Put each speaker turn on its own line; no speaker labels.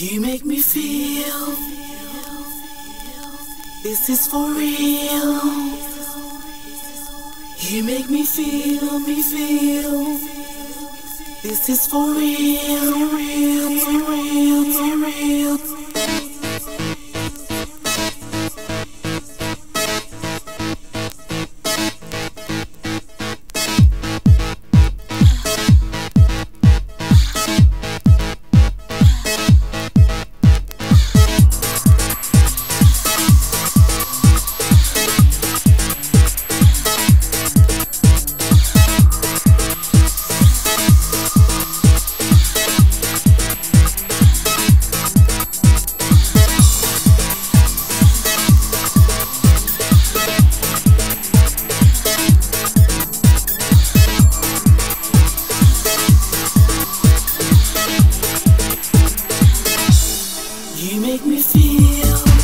You make me feel this is for real. You make me feel, me feel this is for real, real, real, You make me feel